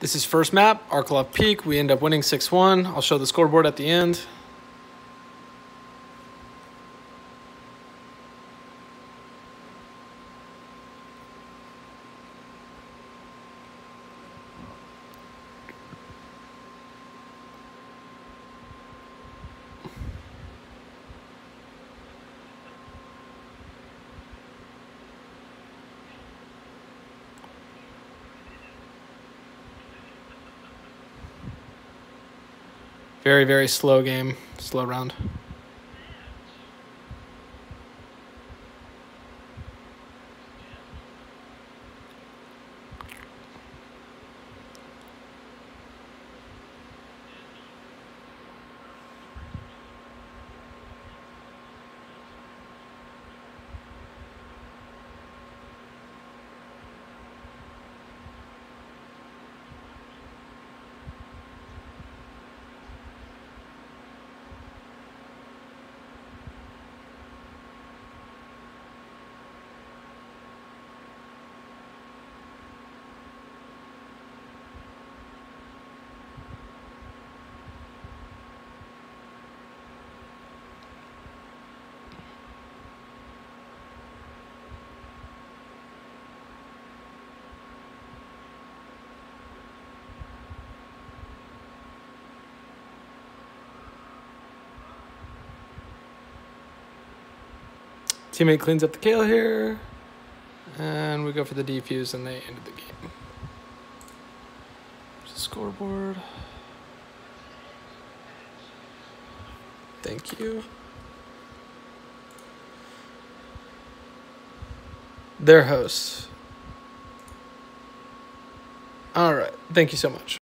This is first map, Arklov Peak. We end up winning 6-1. I'll show the scoreboard at the end. Very, very slow game. Slow round. Teammate cleans up the kale here. And we go for the defuse and they ended the game. There's the scoreboard. Thank you. Their hosts. All right. Thank you so much.